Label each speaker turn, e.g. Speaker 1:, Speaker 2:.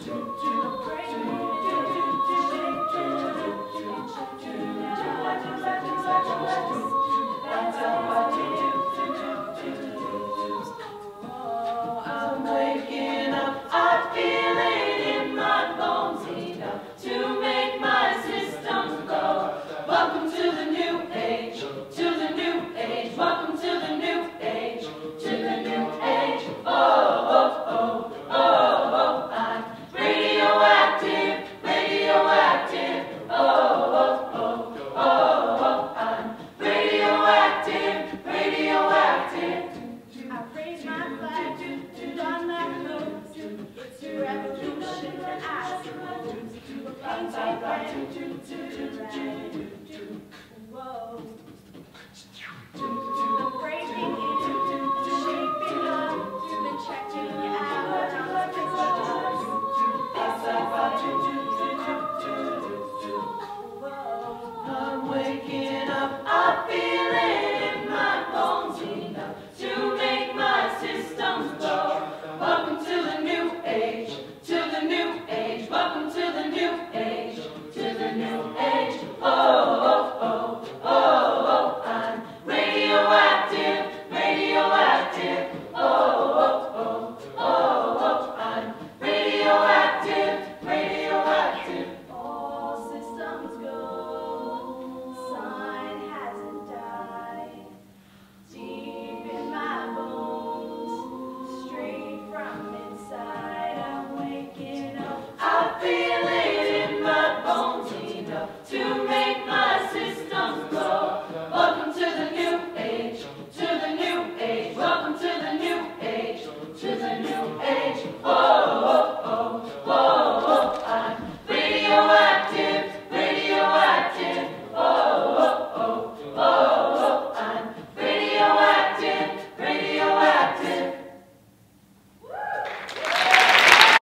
Speaker 1: It's a revolution that I see.